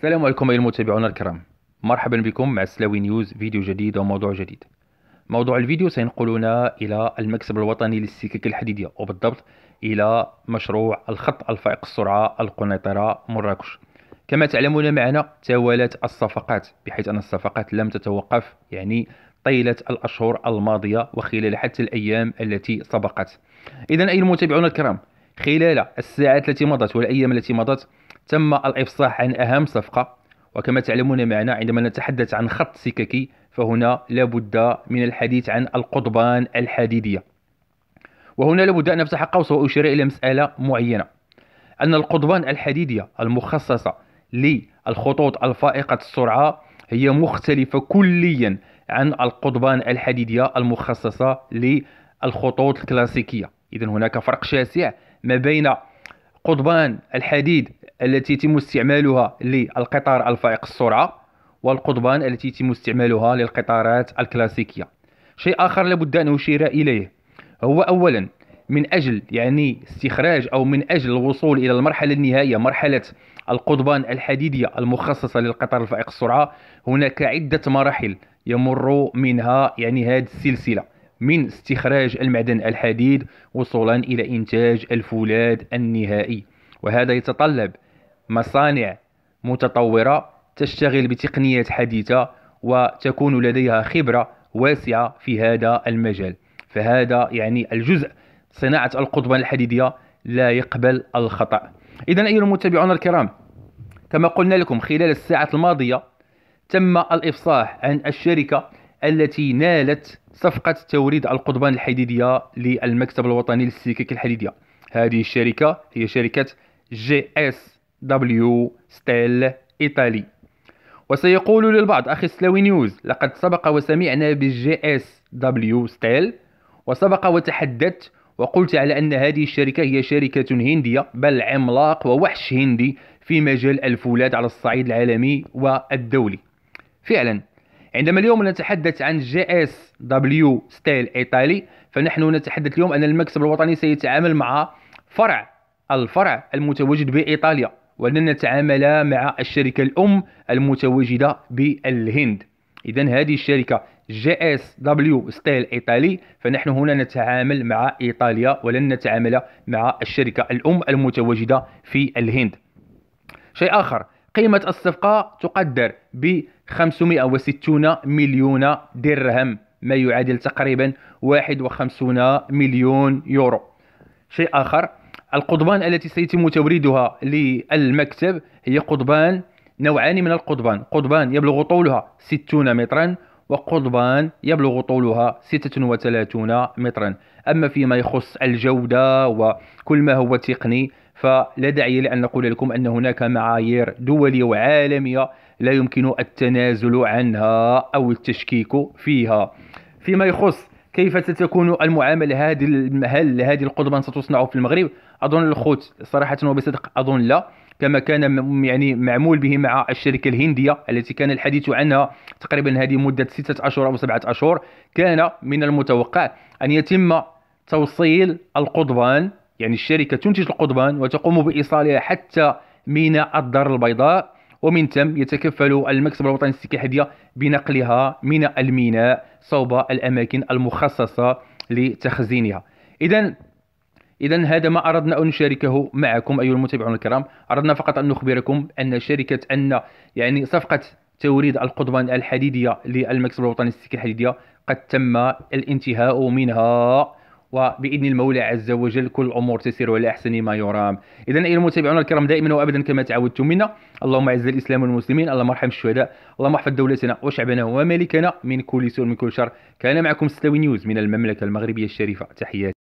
السلام عليكم أيها المتابعون الكرام. مرحبا بكم مع سلاوي نيوز فيديو جديد وموضوع جديد. موضوع الفيديو سينقلنا إلى المكسب الوطني للسكك الحديدية وبالضبط إلى مشروع الخط الفائق السرعة القنيطرة مراكش. كما تعلمون معنا توالت الصفقات بحيث أن الصفقات لم تتوقف يعني طيلة الأشهر الماضية وخلال حتى الأيام التي سبقت. إذا أيها المتابعون الكرام خلال الساعات التي مضت والأيام التي مضت تم الإفصاح عن أهم صفقة. وكما تعلمون معنا عندما نتحدث عن خط سككي فهنا لابد من الحديث عن القضبان الحديدية. وهنا لابد أن نفتح قوس وأشير إلى مسألة معينة. أن القضبان الحديدية المخصصة للخطوط الفائقة السرعة هي مختلفة كليا عن القضبان الحديدية المخصصة للخطوط الكلاسيكية. إذا هناك فرق شاسع ما بين قضبان الحديد التي يتم استعمالها للقطار الفائق السرعة والقضبان التي يتم استعمالها للقطارات الكلاسيكية. شيء آخر لابد أن أشير إليه. هو أولا من أجل يعني استخراج أو من أجل الوصول إلى المرحلة النهائية مرحلة القضبان الحديدية المخصصة للقطار الفائق السرعة هناك عدة مراحل يمر منها يعني هذه السلسلة. من استخراج المعدن الحديد وصولا إلى إنتاج الفولاذ النهائي. وهذا يتطلب مصانع متطورة تشتغل بتقنيات حديثة وتكون لديها خبرة واسعة في هذا المجال. فهذا يعني الجزء صناعة القضبان الحديدية لا يقبل الخطأ. إذا أيها المتابعون الكرام كما قلنا لكم خلال الساعات الماضية تم الإفصاح عن الشركة التي نالت صفقة توريد القضبان الحديدية للمكتب الوطني للسكك الحديدية. هذه الشركة هي شركة JSW Steel Italy. وسيقول للبعض أخي سلاوي نيوز لقد سبق وسمعنا بال JSW Steel وسبق وتحدثت وقلت على أن هذه الشركة هي شركة هندية بل عملاق ووحش هندي في مجال الفولاذ على الصعيد العالمي والدولي. فعلا عندما اليوم نتحدث عن JSW Steel Italy فنحن نتحدث اليوم أن المكتب الوطني سيتعامل مع فرع الفرع المتواجد بإيطاليا ولن نتعامل مع الشركة الأم المتواجدة بالهند. اذا هذه الشركة JSW Steel Italy فنحن هنا نتعامل مع إيطاليا ولن نتعامل مع الشركة الأم المتواجدة في الهند. شيء آخر قيمة الصفقة تقدر ب 560 مليون درهم ما يعادل تقريبا 51 مليون يورو. شيء آخر القضبان التي سيتم توريدها للمكتب هي قضبان نوعان من القضبان. قضبان يبلغ طولها 60 مترا وقضبان يبلغ طولها 36 مترا. أما فيما يخص الجودة وكل ما هو تقني فلا داعي لأن نقول لكم أن هناك معايير دولية وعالمية لا يمكن التنازل عنها أو التشكيك فيها. فيما يخص كيف ستكون المعاملة هذه هل هذه القضبان ستصنع في المغرب؟ أظن الخوت صراحة وبصدق أظن لا كما كان يعني معمول به مع الشركة الهندية التي كان الحديث عنها تقريبا هذه مدة ستة أشهر أو سبعة أشهر كان من المتوقع أن يتم توصيل القضبان يعني الشركة تنتج القضبان وتقوم بإيصالها حتى ميناء الدار البيضاء ومن ثم يتكفل المكتب الوطني للسكة بنقلها من الميناء صوب الأماكن المخصصة لتخزينها. إذا إذا هذا ما أردنا أن نشاركه معكم أيها المتابعون الكرام. أردنا فقط أن نخبركم أن شركة أن يعني صفقة توريد القضبان الحديدية للمكتب الوطني للسكة الحديدية قد تم الانتهاء منها. وبإذن المولى عز وجل كل الأمور تسير على أحسن ما يرام. اذا أيها المتابعون الكرام دائما وابدا كما تعودتم منا اللهم أعز الإسلام والمسلمين اللهم ارحم الشهداء اللهم احفظ دولتنا وشعبنا وملكنا من كل سوء من كل شر. كان معكم ستاوي نيوز من المملكة المغربية الشريفة. تحياتي.